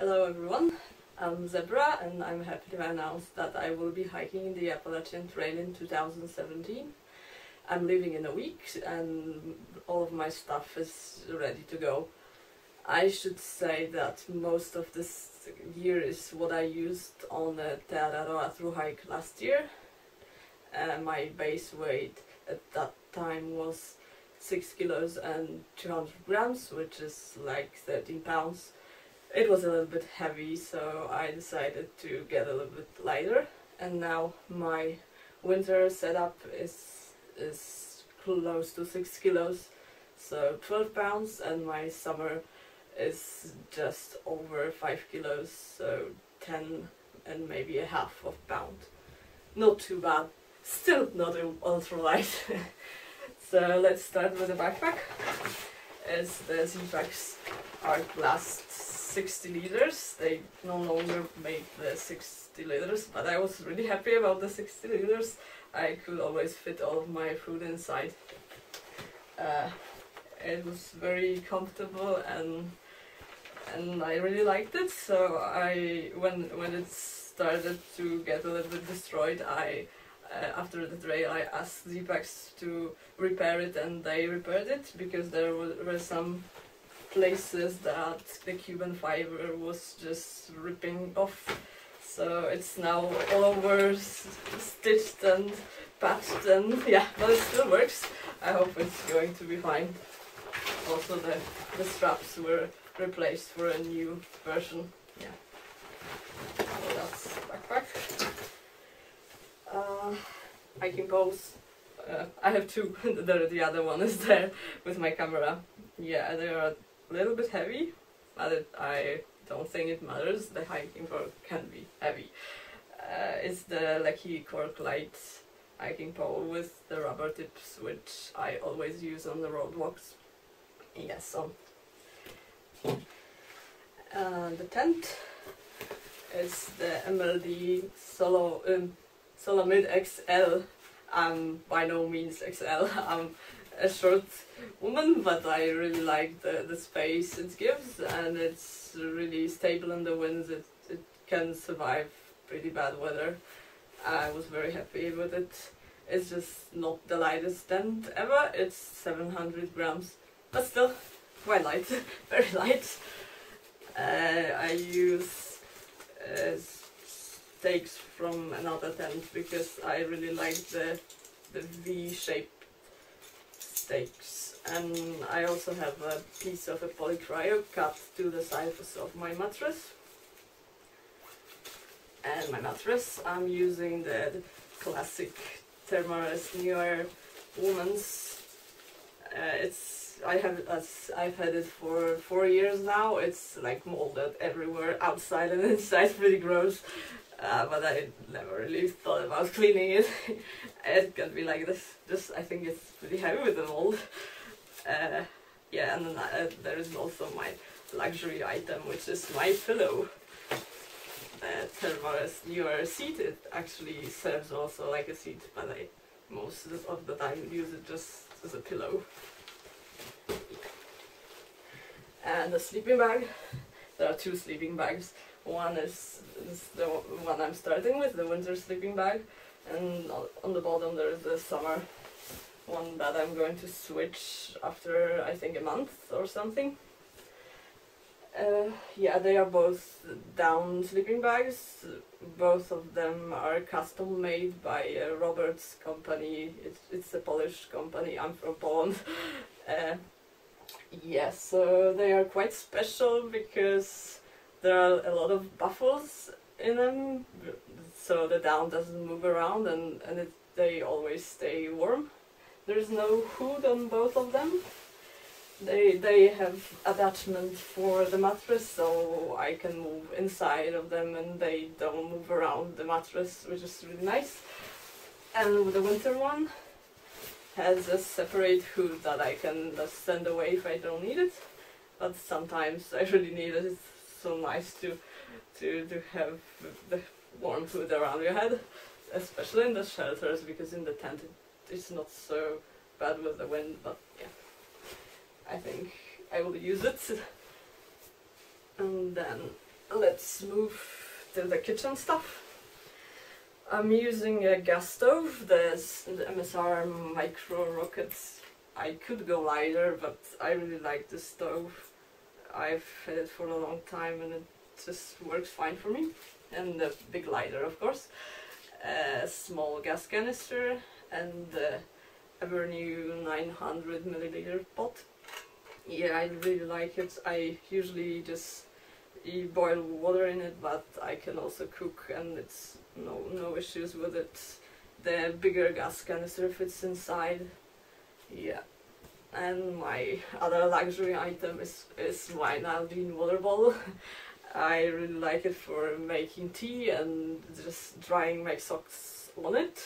Hello everyone, I'm Zebra and I'm happy to announce that I will be hiking the Appalachian Trail in 2017. I'm leaving in a week and all of my stuff is ready to go. I should say that most of this gear is what I used on the Te Araroa through hike last year. Uh, my base weight at that time was 6 kilos and 200 grams, which is like 13 pounds. It was a little bit heavy, so I decided to get a little bit lighter. And now my winter setup is is close to 6 kilos, so 12 pounds, and my summer is just over 5 kilos, so 10 and maybe a half of pound. Not too bad, still not ultra light. So let's start with the backpack. As the ZPacks Arc Blast 60 liters, they no longer make the 60 liters, but I was really happy about the 60 liters. I could always fit all of my food inside. Uh, it was very comfortable and and I really liked it. So I when when it started to get a little bit destroyed, I uh, after the trail I asked ZPacks to repair it and they repaired it because there were, were some places that the Cuben fiber was just ripping off so it's now all over stitched and patched and yeah but it still works I hope it's going to be fine also the, the straps were replaced for a new version yeah so that's backpack uh, hiking poles. Uh, I have two. the, the other one is there with my camera. Yeah, they are a little bit heavy, but I don't think it matters. The hiking pole can be heavy. Uh, it's the Leki Cork Light hiking pole with the rubber tips, which I always use on the roadwalks. Yes, so. Uh, the tent is the MLD Solo um, Solomid XL. I'm by no means XL. I'm a short woman, but I really like the, the space it gives and it's really stable in the winds. It, it can survive pretty bad weather. I was very happy with it. It's just not the lightest tent ever. It's 700 grams, but still quite light, very light. Uh, I use uh, stakes from another tent because I really like the, the V-shaped stakes and I also have a piece of a polycryo cut to the size of my mattress. And my mattress I'm using the, the classic Thermarest NeoAir Woman's. Uh, it's I have as I've had it for four years now it's like molded everywhere outside and inside pretty gross uh, but I never really thought about cleaning it. it can be like this. Just I think it's pretty heavy with the mold. Uh, yeah, and then uh, there is also my luxury item, which is my pillow. Uh, Thermarest NeoAir seat. It actually serves also like a seat, but I most of the time use it just as a pillow. And a sleeping bag. There are two sleeping bags. One is, is the one I'm starting with, the winter sleeping bag, and on the bottom there is the summer one that I'm going to switch after I think a month or something. Uh, yeah, they are both down sleeping bags. Both of them are custom made by uh, Roberts company. It's, it's a Polish company. I'm from Poland. uh, yes, yeah, so they are quite special because there are a lot of baffles in them, so the down doesn't move around and, and it, they always stay warm. There's no hood on both of them. They, they have attachment for the mattress, so I can move inside of them and they don't move around the mattress, which is really nice. And the winter one has a separate hood that I can just send away if I don't need it. But sometimes I really need it so nice to to to have the warm food around your head, especially in the shelters because in the tent it, it's not so bad with the wind. But yeah, I think I will use it. And then let's move to the kitchen stuff. I'm using a gas stove, the, the MSR Micro Rockets. I could go lighter, but I really like the stove. I've had it for a long time and it just works fine for me. And the big lighter, of course. A small gas canister and uh, the Evernew 900 milliliter pot. Yeah, I really like it. I usually just boil water in it, but I can also cook, and it's no no issues with it. The bigger gas canister fits inside. Yeah, and my other luxury item is is my Nalgene water bottle. I really like it for making tea and just drying my socks on it.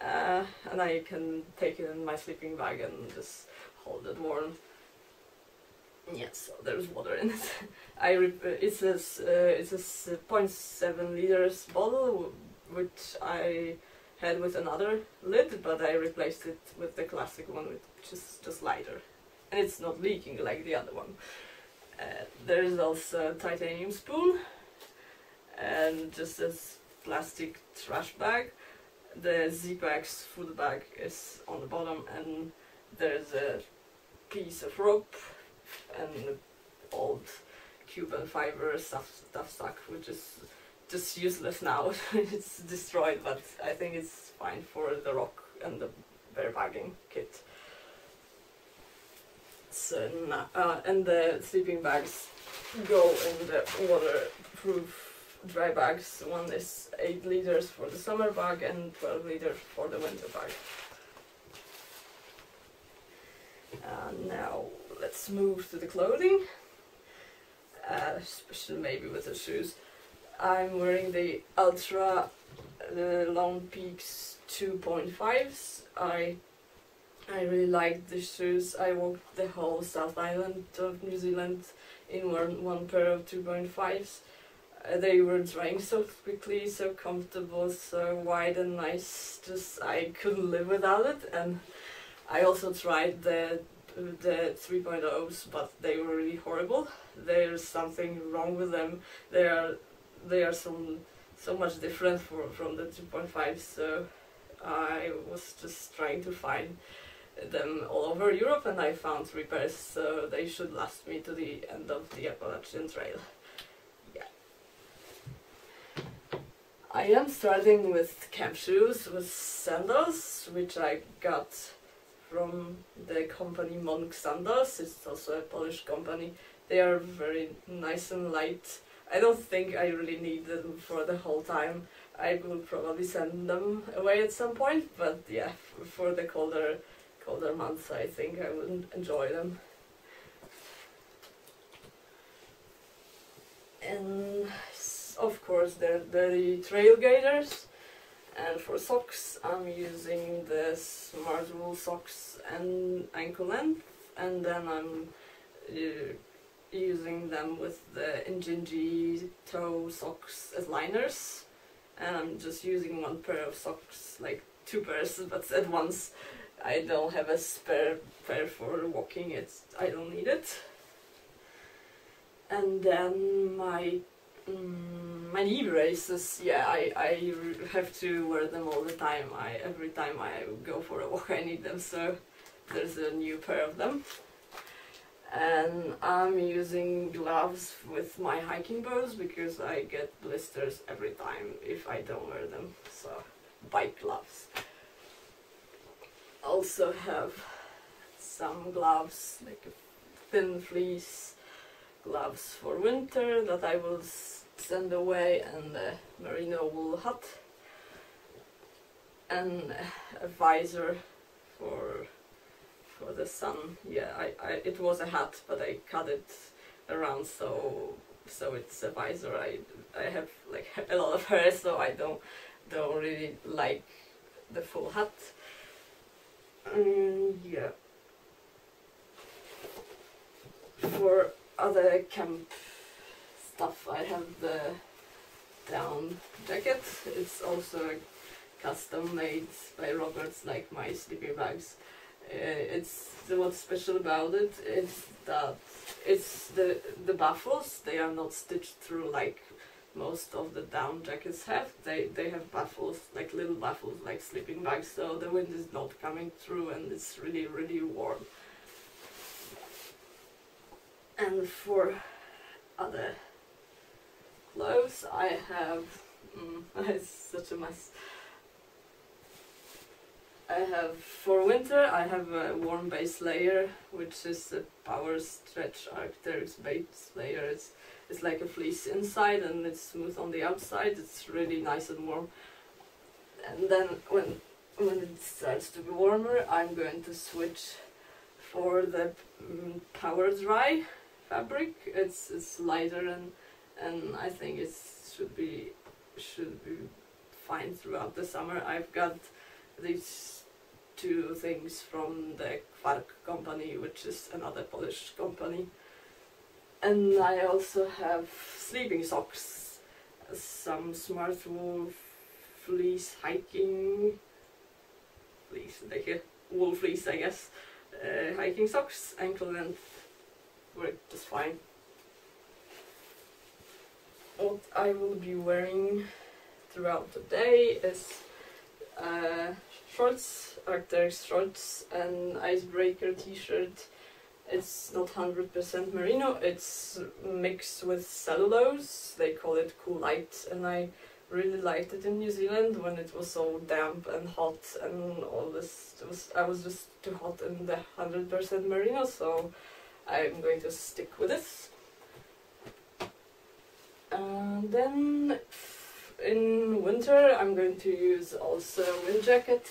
Uh, and I can take it in my sleeping bag and just hold it warm. Yes, so there's water in it. I it's a uh, it's a s- 0.7 liters bottle which I had with another lid, but I replaced it with the classic one, which is just lighter, and it's not leaking like the other one. Uh, there is also a titanium spoon, and just this plastic trash bag. The ZPacks food bag is on the bottom, and there's a piece of rope and old Cuben fiber stuff stuff stuck, which is just useless now. it's destroyed, but I think it's fine for the rock and the bear bagging kit. So na- uh, and the sleeping bags go in the waterproof dry bags. One is eight liters for the summer bag and twelve liters for the winter bag. Uh, now let's move to the clothing, uh, especially maybe with the shoes. I'm wearing the Altra the Lone Peaks 2.5s. I I really liked the shoes. I walked the whole South Island of New Zealand in one, one pair of 2.5s. Uh, they were drying so quickly, so comfortable, so wide and nice. Just I couldn't live without it. And I also tried the the 3.0s, but they were really horrible. There's something wrong with them. They are they are some so much different for, from the 2.5. So I was just trying to find them all over Europe, and I found repairs. So they should last me to the end of the Appalachian Trail. Yeah. I am starting with camp shoes with sandals, which I got from the company Monk Sandals. It's also a Polish company. They are very nice and light. I don't think I really need them for the whole time. I will probably send them away at some point, but yeah, for the colder, colder months, I think I would enjoy them. And of course, are the trail gaiters. And for socks, I'm using the Smartwool socks and ankle length, and then I'm uh, using them with the Injinji toe socks as liners. And I'm just using one pair of socks, like two pairs, but at once. I don't have a spare pair for walking. It's I don't need it. And then my Mm, my knee braces, yeah, I, I have to wear them all the time. I every time I go for a walk, I need them. So there's a new pair of them, and I'm using gloves with my hiking boots because I get blisters every time if I don't wear them. So bike gloves. Also have some gloves like thin fleece gloves for winter that I will send away and uh, a merino wool hat and a visor for for the sun. Yeah, I, I it was a hat but I cut it around so so it's a visor. I I have like a lot of hair so I don't don't really like the full hat. Mm, yeah. For other camp stuff. I have the down jacket. It's also custom made by Roberts, like my sleeping bags. Uh, it's what's special about it is that it's the the baffles they are not stitched through like most of the down jackets have. They they have baffles like little baffles like sleeping bags, so the wind is not coming through and it's really really warm. And for other clothes, I have. Mm, it's such a mess. I have for winter I have a warm base layer which is a power stretch Arc'teryx base layer. It's it's like a fleece inside and it's smooth on the outside. It's really nice and warm. And then when when it starts to be warmer, I'm going to switch for the mm, power dry fabric. It's it's lighter and and I think it should be should be fine throughout the summer. I've got these two things from the Kwark company, which is another Polish company. And I also have sleeping socks, some smart wool fleece hiking fleece, like a wool fleece I guess, uh, hiking socks, ankle length, work just fine. What I will be wearing throughout the day is uh, shorts, Arc'teryx shorts, and icebreaker t-shirt. It's not 100% merino, it's mixed with cellulose, they call it Cool-Lite, and I really liked it in New Zealand when it was so damp and hot and all this. Was I was just too hot in the 100% merino, so I'm going to stick with this. And then in winter I'm going to use also wind jacket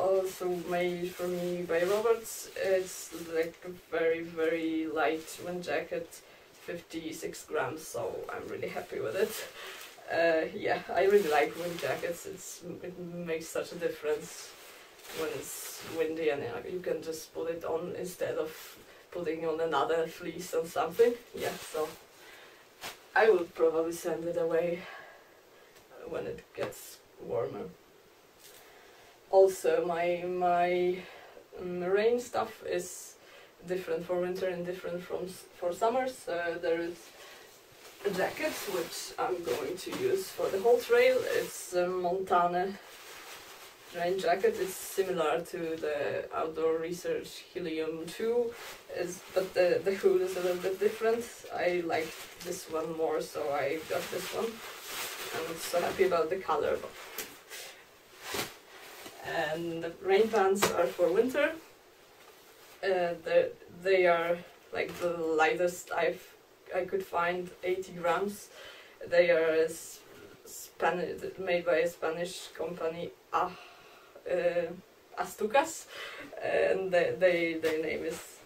also made for me by Roberts. It's like a very very light wind jacket 56 grams so I'm really happy with it. Uh, yeah I really like wind jackets. It's it makes such a difference when it's windy and uh, you can just put it on instead of putting on another fleece or something. Yeah so I will probably send it away when it gets warmer. Also, my my mm, rain stuff is different for winter and different from for summer. So there is a jacket which I'm going to use for the whole trail. It's a Montane rain jacket. It's similar to the Outdoor Research Helium 2, is, but the, the hood is a little bit different. I like this one more, so I got this one. I'm so happy about the color. And the rain pants are for winter. Uh, they are like the lightest I've I could find, 80 grams. They are Spanish, made by a Spanish company, ah, uh, Astucas, and they, they, their name is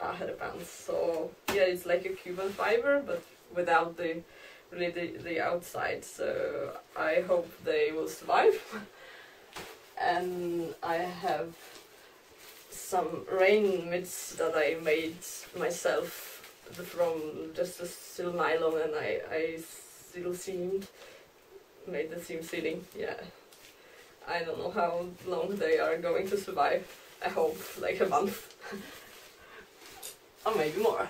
Aherbans. So yeah, it's like a Cuben fiber, but without the really the, the outside. So I hope they will survive. and I have some rain mitts that I made myself from just a silnylon and I, I still seamed, made the seam sealing, yeah. I don't know how long they are going to survive. I hope like a month. or maybe more.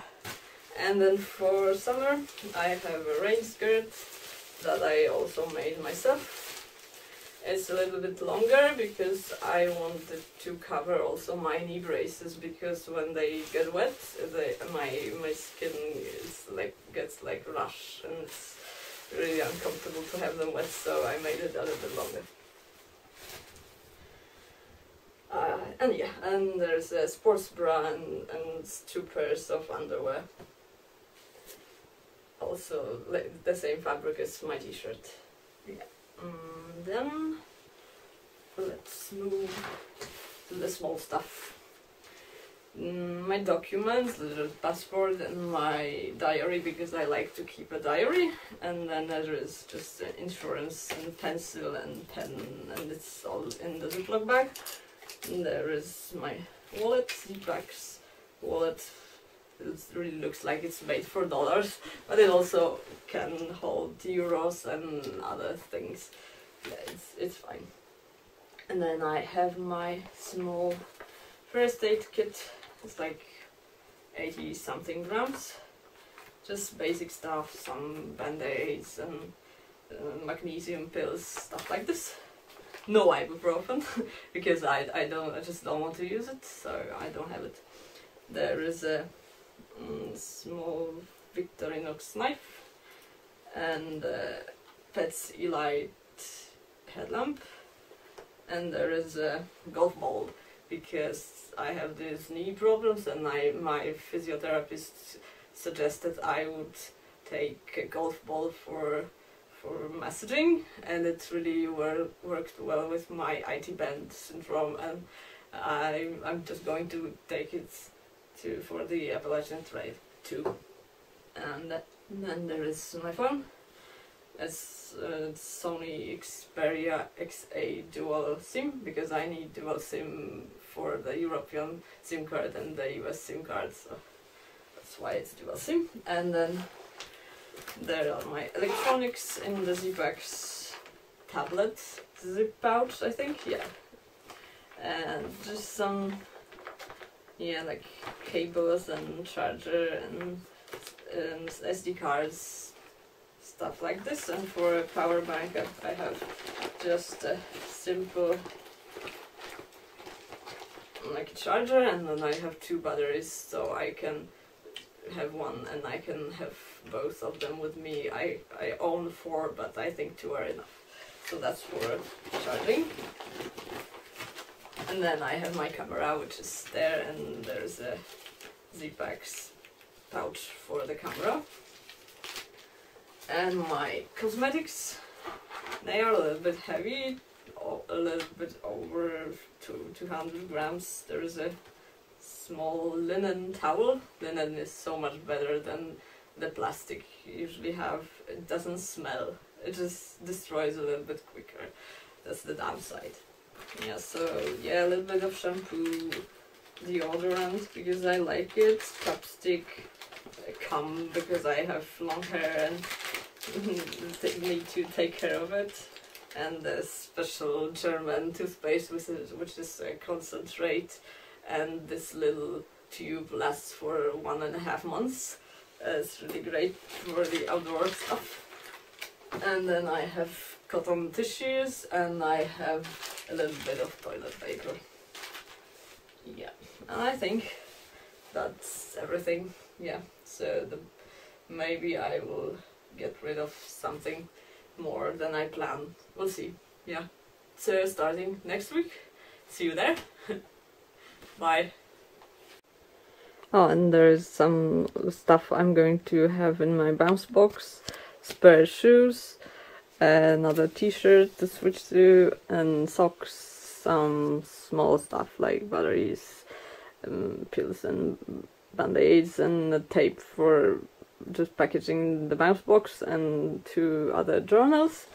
And then for summer I have a rain skirt that I also made myself. It's a little bit longer because I wanted to cover also my knee braces because when they get wet, they, my my skin is like gets like rash and it's really uncomfortable to have them wet. So I made it a little bit longer. Uh, and yeah, and there's a sports bra and, and two pairs of underwear. Also, like the same fabric as my t-shirt. Yeah. Mm, then to the small stuff. Mm, my documents, the passport and my diary because I like to keep a diary and then there is just insurance and pencil and pen and it's all in the Ziploc bag. And there is my wallet, ZPacks wallet. It really looks like it's made for dollars, but it also can hold euros and other things. Yeah, it's, it's fine. And then I have my small first aid kit it's like 80 something grams. Just basic stuff, some band-aids and uh, magnesium pills, stuff like this. No ibuprofen because I, I don't I just don't want to use it, so I don't have it. There is a mm, small Victorinox knife and uh, Petzl e+LITE headlamp and there is a golf ball because I have these knee problems and I, my physiotherapist suggested I would take a golf ball for for massaging and it really wor worked well with my IT band syndrome and I, I'm just going to take it to for the Appalachian Trail too. And then there is my phone. It's uh, Sony Xperia XA dual SIM because I need dual SIM for the European SIM card and the US SIM card, so that's why it's dual SIM. And then there are my electronics in the ZPacks tablet zip pouch, I think, yeah. And just some, yeah, like cables and charger and, and SD cards, stuff like this. And for a power bank, I have just a simple like charger and then I have two batteries so I can have one and I can have both of them with me. I, I own four but I think two are enough. So that's for charging. And then I have my camera which is there and there's a ZPacks pouch for the camera. And my cosmetics, they are a little bit heavy, a little bit over two, 200 grams. There is a small linen towel. Linen is so much better than the plastic you usually have. It doesn't smell. It just destroys a little bit quicker. That's the downside. Yeah, so yeah, a little bit of shampoo, deodorant because I like it, chapstick, comb because I have long hair and need to take care of it and a special German toothpaste which is, which is a concentrate and this little tube lasts for one and a half months. Uh, it's really great for the outdoor stuff. And then I have cotton tissues and I have a little bit of toilet paper. Yeah, and I think that's everything. Yeah, so the, maybe I will get rid of something more than I planned. We'll see. Yeah. So starting next week. See you there. Bye. Oh, and there's some stuff I'm going to have in my bounce box. Spare shoes, another t-shirt to switch to, and socks, some small stuff like batteries, um, pills and band-aids, and tape for just packaging the bounce box and two other journals.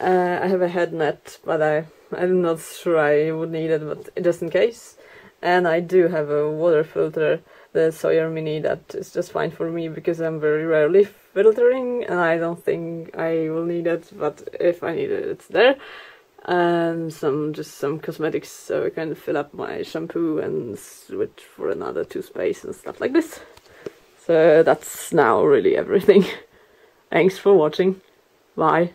Uh, I have a head net, but I, I'm not sure I would need it, but just in case. And I do have a water filter, the Sawyer Mini, that is just fine for me because I'm very rarely filtering and I don't think I will need it, but if I need it, it's there. And some just some cosmetics so I can fill up my shampoo and switch for another toothpaste and stuff like this. So that's now really everything. Thanks for watching. Bye.